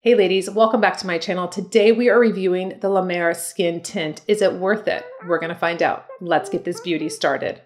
Hey ladies, welcome back to my channel. Today we are reviewing the La Mer Skin Tint. Is it worth it? We're gonna find out. Let's get this beauty started.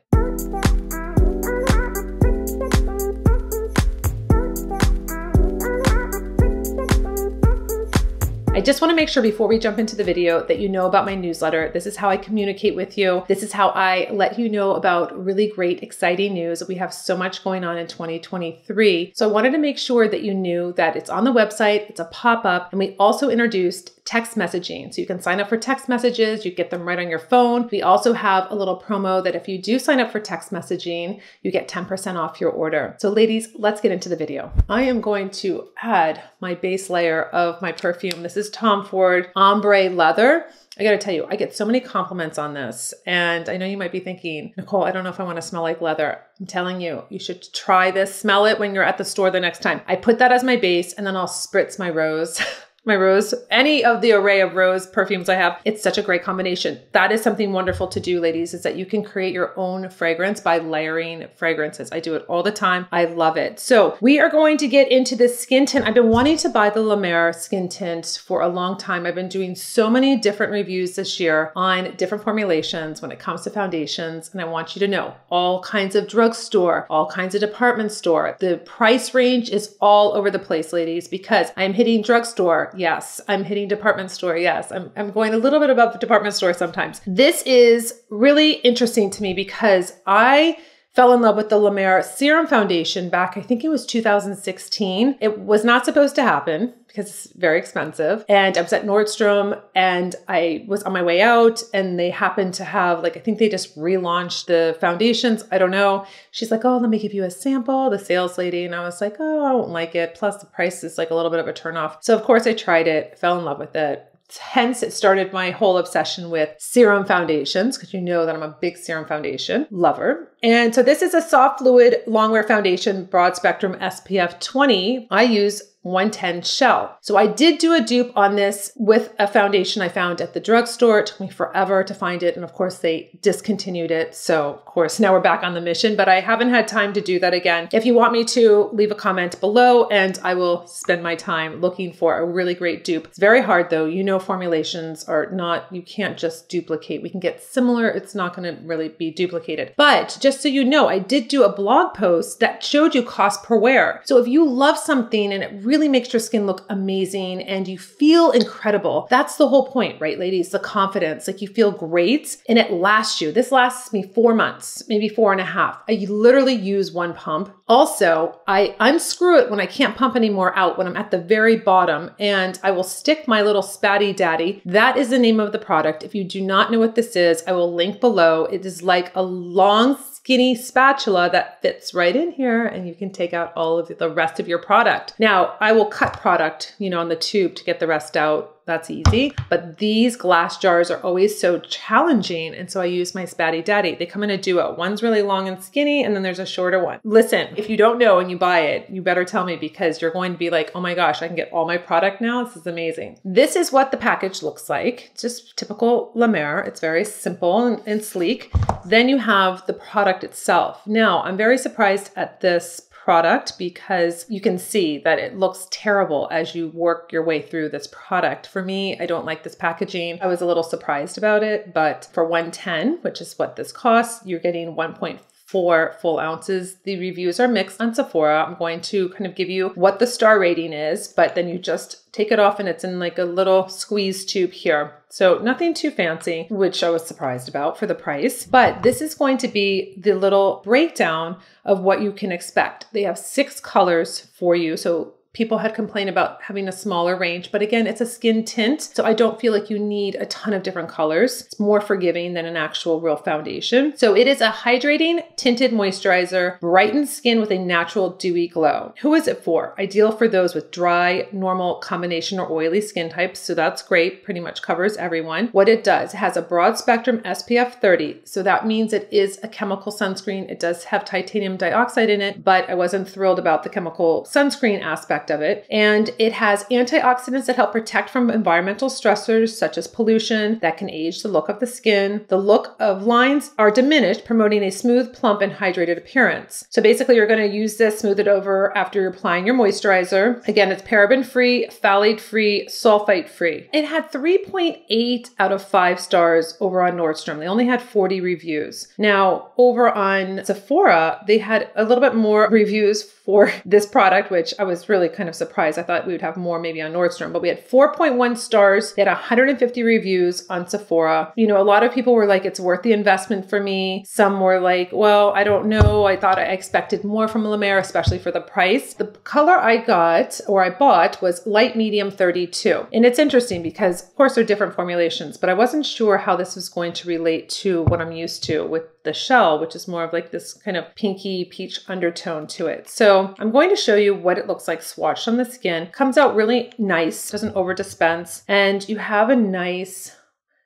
Just wanna make sure before we jump into the video that you know about my newsletter. This is how I communicate with you. This is how I let you know about really great, exciting news. We have so much going on in 2023. So I wanted to make sure that you knew that it's on the website, it's a pop-up, and we also introduced text messaging. So you can sign up for text messages, you get them right on your phone. We also have a little promo that if you do sign up for text messaging, you get 10% off your order. So ladies, let's get into the video. I am going to add my base layer of my perfume. This is Tom Ford Ombre Leather. I gotta tell you, I get so many compliments on this. And I know you might be thinking, Nikol, I don't know if I wanna smell like leather. I'm telling you, you should try this. Smell it when you're at the store the next time. I put that as my base and then I'll spritz my rose. my rose, any of the array of rose perfumes I have. It's such a great combination. That is something wonderful to do, ladies, is that you can create your own fragrance by layering fragrances. I do it all the time. I love it. So we are going to get into this skin tint. I've been wanting to buy the La Mer skin tint for a long time. I've been doing so many different reviews this year on different formulations when it comes to foundations. And I want you to know all kinds of drugstore, all kinds of department store. The price range is all over the place, ladies, because I'm hitting drugstore Yes. I'm hitting department store. Yes. I'm, I'm going a little bit above department store sometimes. This is really interesting to me because I fell in love with the La Mer Serum Foundation back, I think it was 2016. It was not supposed to happen because it's very expensive. And I was at Nordstrom and I was on my way out and they happened to have, like, I think they just relaunched the foundations. I don't know. She's like, oh, let me give you a sample, the sales lady. And I was like, oh, I won't like it. Plus, the price is like a little bit of a turnoff. So, of course, I tried it, fell in love with it hence it started my whole obsession with serum foundations because you know that I'm a big serum foundation lover. And so this is a soft fluid longwear foundation broad spectrum SPF 20. I use 110 shell. So I did do a dupe on this with a foundation I found at the drugstore. It took me forever to find it. And of course they discontinued it. So of course now we're back on the mission, but I haven't had time to do that again. If you want me to leave a comment below and I will spend my time looking for a really great dupe. It's very hard though. You know, formulations are not, you can't just duplicate. We can get similar. It's not going to really be duplicated. But just so you know, I did do a blog post that showed you cost per wear. So if you love something and it really makes your skin look amazing and you feel incredible. That's the whole point, right, ladies? The confidence. Like you feel great and it lasts you. This lasts me four months, maybe four and a half. I literally use one pump. Also, I unscrew it when I can't pump anymore out when I'm at the very bottom and I will stick my little Spatty Daddy. That is the name of the product. If you do not know what this is, I will link below. It is like a long skinny spatula that fits right in here and you can take out all of the rest of your product. Now, I will cut product, you know, on the tube to get the rest out that's easy. But these glass jars are always so challenging. And so I use my Spatty Daddy. They come in a duo. One's really long and skinny, and then there's a shorter one. Listen, if you don't know and you buy it, you better tell me because you're going to be like, oh my gosh, I can get all my product now. This is amazing. This is what the package looks like. Just typical La Mer. It's very simple and, and sleek. Then you have the product itself. Now, I'm very surprised at this product because you can see that it looks terrible as you work your way through this product. For me, I don't like this packaging. I was a little surprised about it, but for 110, which is what this costs, you're getting 1.4 four full ounces. The reviews are mixed on Sephora. I'm going to kind of give you what the star rating is, but then you just take it off and it's in like a little squeeze tube here. So nothing too fancy, which I was surprised about for the price. But this is going to be the little breakdown of what you can expect. They have six colors for you. So people had complained about having a smaller range, but again, it's a skin tint, so I don't feel like you need a ton of different colors. It's more forgiving than an actual real foundation. So it is a hydrating tinted moisturizer, brightens skin with a natural dewy glow. Who is it for? Ideal for those with dry, normal, combination, or oily skin types, so that's great, pretty much covers everyone. What it does, it has a broad spectrum SPF 30, so that means it is a chemical sunscreen. It does have titanium dioxide in it, but I wasn't thrilled about the chemical sunscreen aspect aspect of it. And it has antioxidants that help protect from environmental stressors such as pollution that can age the look of the skin. The look of lines are diminished, promoting a smooth, plump, and hydrated appearance. So basically, you're going to use this, smooth it over after you're applying your moisturizer. Again, it's paraben free, phthalate free, sulfite free. It had 3.8 out of 5 stars over on Nordstrom. They only had 40 reviews. Now, over on Sephora, they had a little bit more reviews for this product, which I was really kind of surprised. I thought we would have more maybe on Nordstrom, but we had 4.1 stars. They had 150 reviews on Sephora. You know, a lot of people were like, it's worth the investment for me. Some were like, well, I don't know. I thought I expected more from La Mer, especially for the price. The color I got or I bought was light medium 32. And it's interesting because, of course, they're different formulations, but I wasn't sure how this was going to relate to what I'm used to with the shell, which is more of like this kind of pinky peach undertone to it. So I'm going to show you what it looks like swatched on the skin. Comes out really nice, doesn't over dispense, and you have a nice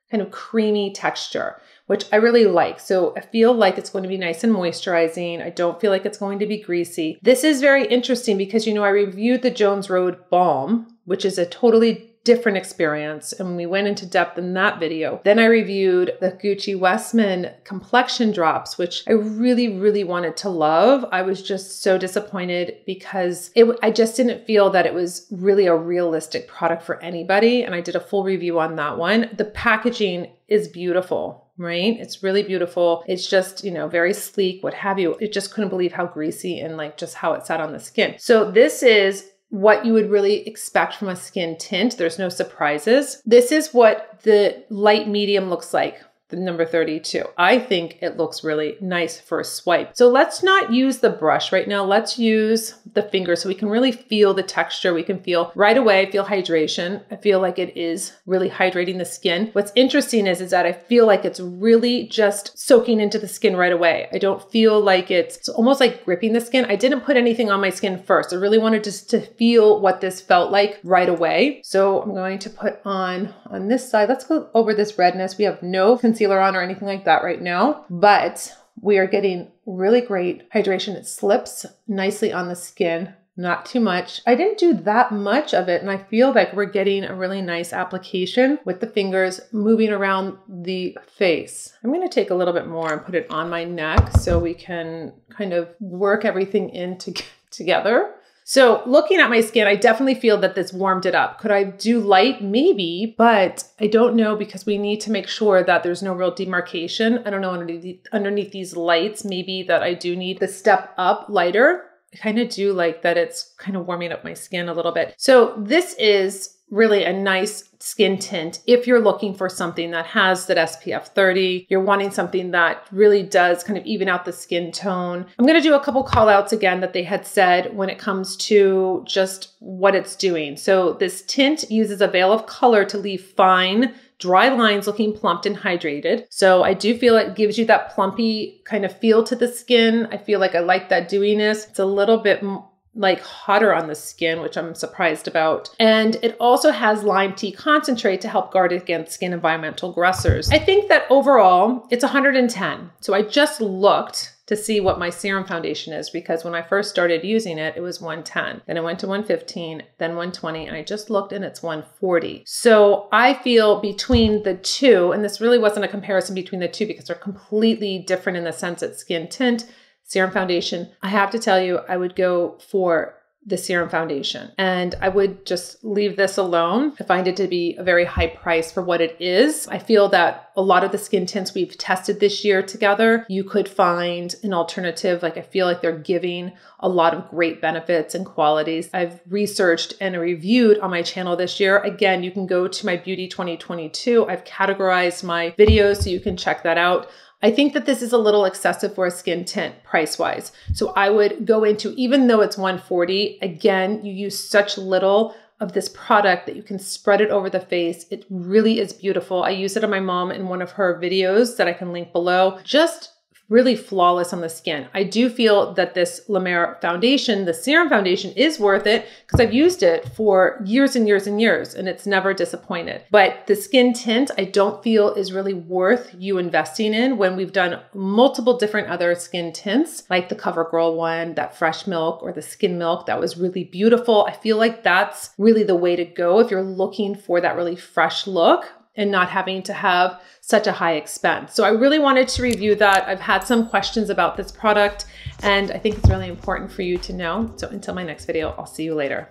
kind of creamy texture which I really like. So I feel like it's going to be nice and moisturizing. I don't feel like it's going to be greasy. This is very interesting because, you know, I reviewed the Jones Road Balm, which is a totally different experience and we went into depth in that video. Then I reviewed the Gucci Westman complexion drops, which I really, really wanted to love. I was just so disappointed because it, I just didn't feel that it was really a realistic product for anybody. And I did a full review on that one. The packaging is beautiful right? It's really beautiful. It's just, you know, very sleek, what have you. It just couldn't believe how greasy and like just how it sat on the skin. So this is what you would really expect from a skin tint. There's no surprises. This is what the light medium looks like the number 32. I think it looks really nice for a swipe. So let's not use the brush right now. Let's use the finger so we can really feel the texture. We can feel right away, I feel hydration. I feel like it is really hydrating the skin. What's interesting is, is that I feel like it's really just soaking into the skin right away. I don't feel like it's, it's almost like gripping the skin. I didn't put anything on my skin first. I really wanted just to feel what this felt like right away. So I'm going to put on, on this side, let's go over this redness. We have no concealer on or anything like that right now, but we are getting really great hydration. It slips nicely on the skin not too much. I didn't do that much of it, and I feel like we're getting a really nice application with the fingers moving around the face. I'm going to take a little bit more and put it on my neck so we can kind of work everything in to together. So looking at my skin, I definitely feel that this warmed it up. Could I do light? Maybe, but I don't know because we need to make sure that there's no real demarcation. I don't know underneath, these lights, maybe that I do need the step up lighter. I kind of do like that it's kind of warming up my skin a little bit. So this is really a nice skin tint if you're looking for something that has that SPF 30. You're wanting something that really does kind of even out the skin tone. I'm going to do a couple call outs again that they had said when it comes to just what it's doing. So this tint uses a veil of color to leave fine dry lines looking plumped and hydrated. So I do feel it gives you that plumpy kind of feel to the skin. I feel like I like that dewiness. It's a little bit like hotter on the skin, which I'm surprised about. And it also has lime tea concentrate to help guard against skin environmental aggressors. I think that overall it's 110. So I just looked to see what my serum foundation is because when I first started using it, it was 110. Then it went to 115, then 120, and I just looked and it's 140. So I feel between the two, and this really wasn't a comparison between the two because they're completely different in the sense that skin tint Serum Foundation, I have to tell you, I would go for the Serum Foundation. And I would just leave this alone. I find it to be a very high price for what it is. I feel that a lot of the skin tints we've tested this year together, you could find an alternative. Like I feel like they're giving a lot of great benefits and qualities. I've researched and reviewed on my channel this year. Again, you can go to my Beauty 2022. I've categorized my videos so you can check that out. I think that this is a little excessive for a skin tint price wise. So I would go into, even though it's 140, again, you use such little of this product that you can spread it over the face. It really is beautiful. I use it on my mom in one of her videos that I can link below. Just really flawless on the skin. I do feel that this La Mer foundation, the serum foundation is worth it because I've used it for years and years and years and it's never disappointed. But the skin tint I don't feel is really worth you investing in when we've done multiple different other skin tints like the CoverGirl one, that fresh milk or the skin milk that was really beautiful. I feel like that's really the way to go if you're looking for that really fresh look and not having to have such a high expense. So I really wanted to review that. I've had some questions about this product and I think it's really important for you to know. So until my next video, I'll see you later.